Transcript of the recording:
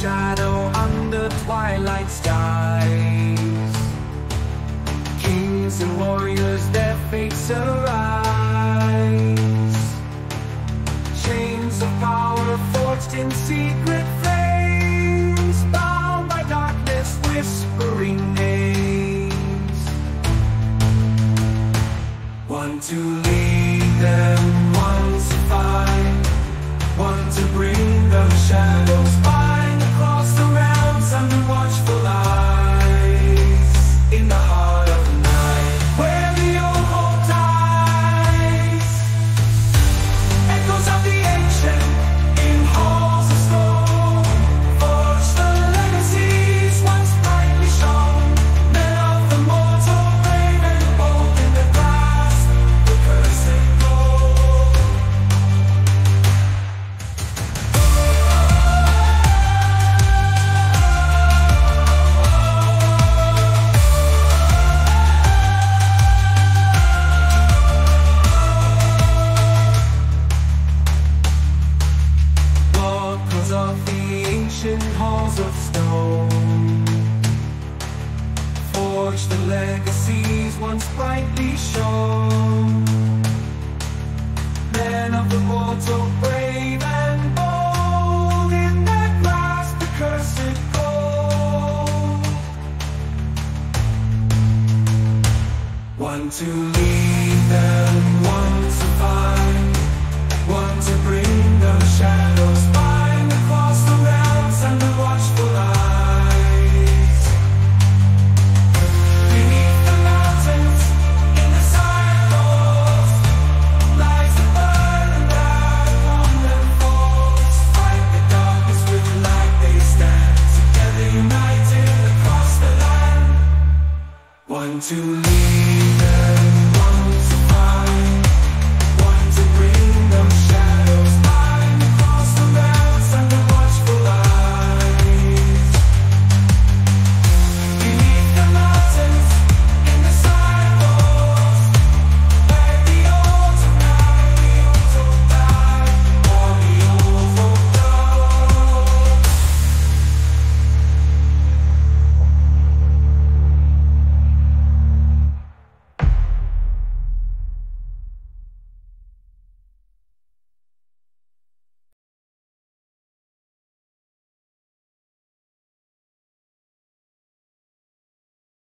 shadow under twilight skies. Kings and warriors, their fates arise. Chains of power forged in secret flames, bound by darkness, whispering names. One to lead them, one to find, one to bring the shadows Of the ancient halls of stone. Forge the legacies once brightly shone. Men of the mortal brave and bold In their grasp the cursed gold. One to lead them, One to lead.